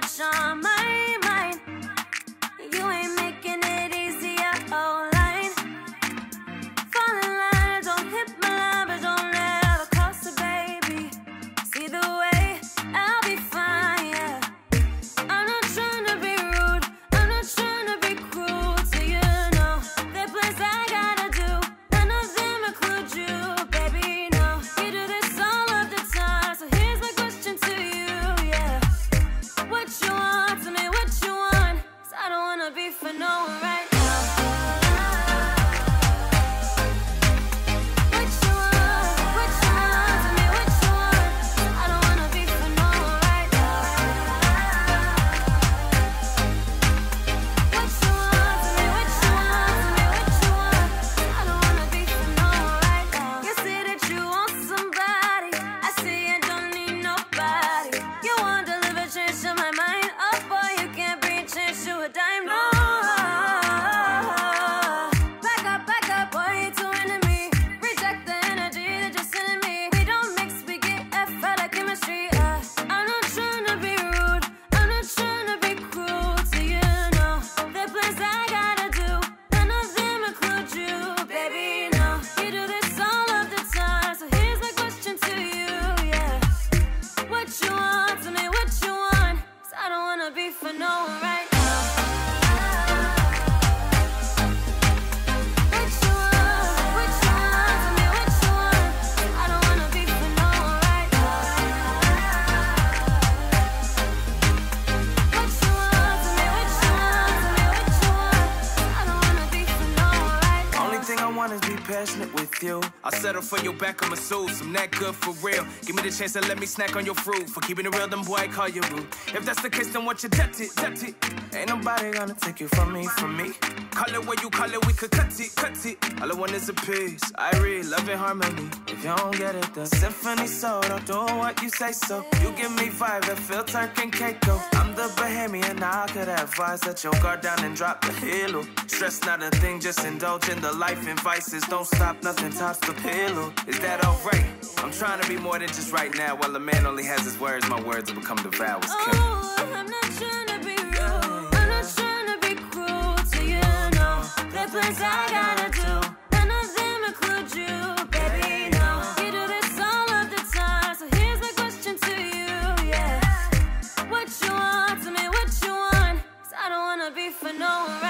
much on my passionate with you. I'll settle for your back of my soul, some that good for real. Give me the chance to let me snack on your fruit. For keeping it real, them boy, I call you rude. If that's the case, then what you touch it, touch it. Ain't nobody gonna take you from me, from me. Call it what you call it, we could cut it, cut it. All I want is a piece. I read love and harmony. If you don't get it, the Symphani Soto, doing what you say so. You give me five that feel Turks and Caicos. I'm the Bahamian, I could advise that your guard down and drop the halo. Stress not a thing, just indulge in the life and vices. Don't stop, nothing tops the pillow. Is that alright? I'm trying to be more than just right now. While a man only has his words, my words will become devoured. Oh, I'm not trying to be rude. I'm not trying to be cruel to you. No, the plans I gotta do. None of them include you, baby. No, you do this all of the time. So here's my question to you, yeah. What you want to me? What you want? Cause I don't wanna be for no one.